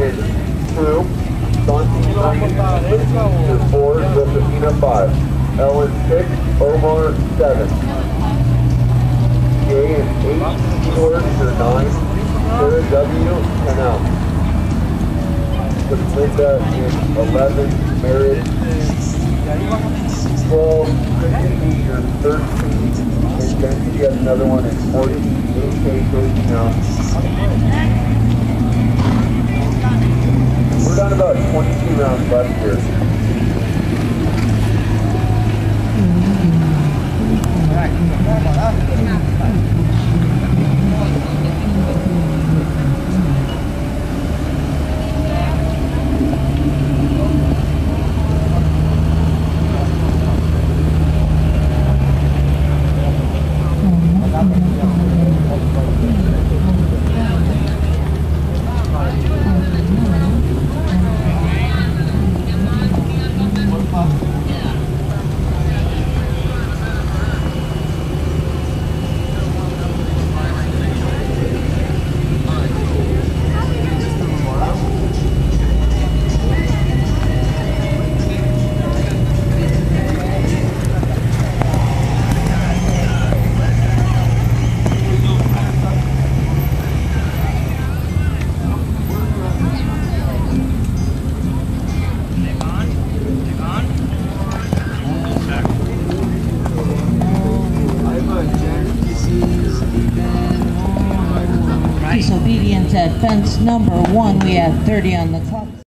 is two. Three. Is four. Josephina five. Ellen six. Omar seven. Jay is eight. George are nine. Sarah W. ten out. Linda is eleven. Married. Twelve. Christy is thirteen. And she has another one at fourteen. AK thirteen out. 22 rounds left here. At fence number one, we have 30 on the clock.